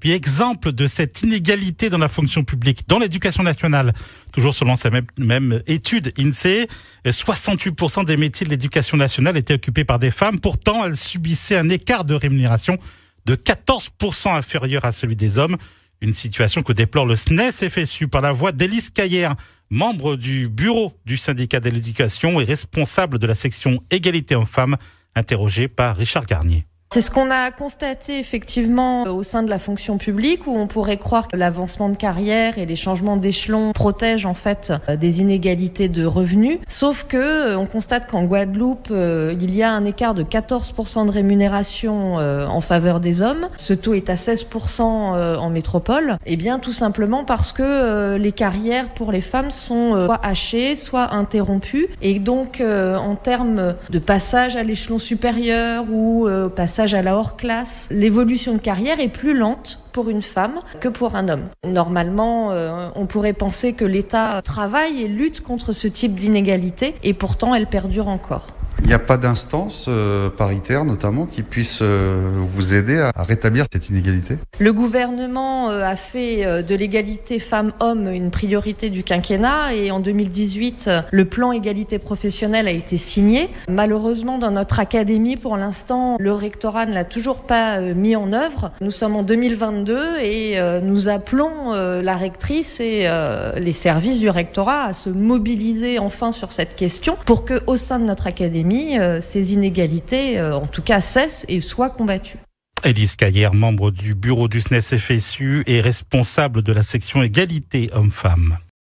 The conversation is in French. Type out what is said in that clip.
Puis exemple de cette inégalité dans la fonction publique, dans l'éducation nationale, toujours selon cette même, étude INSEE, 68% des métiers de l'éducation nationale étaient occupés par des femmes. Pourtant, elles subissaient un écart de rémunération de 14% inférieur à celui des hommes. Une situation que déplore le SNES FSU par la voix d'Élise Caillère, membre du bureau du syndicat de l'éducation et responsable de la section égalité hommes-femmes, interrogée par Richard Garnier. C'est ce qu'on a constaté effectivement euh, au sein de la fonction publique où on pourrait croire que l'avancement de carrière et les changements d'échelon protègent en fait euh, des inégalités de revenus. Sauf que euh, on constate qu'en Guadeloupe, il y a un écart de 14% de rémunération en faveur des hommes. Ce taux est à 16% en métropole. Et eh bien tout simplement parce que les carrières pour les femmes sont soit hachées, soit interrompues. Et donc en termes de passage à l'échelon supérieur ou passage à la hors classe, l'évolution de carrière est plus lente pour une femme que pour un homme. Normalement, euh, on pourrait penser que l'État travaille et lutte contre ce type d'inégalité et pourtant elle perdure encore. Il n'y a pas d'instance euh, paritaire notamment qui puisse euh, vous aider à, rétablir cette inégalité? Le gouvernement euh, a fait de l'égalité femmes-hommes une priorité du quinquennat et en 2018, le plan égalité professionnelle a été signé. Malheureusement, dans notre académie, pour l'instant, le rectorat ne l'a toujours pas mis en œuvre. Nous sommes en 2022 et nous appelons la rectrice et les services du rectorat à se mobiliser enfin sur cette question pour que, au sein de notre académie, euh, ces inégalités, euh, en tout cas, cessent et soient combattues. Élise Caillère, membre du bureau du SNES FSU et responsable de la section égalité hommes-femmes.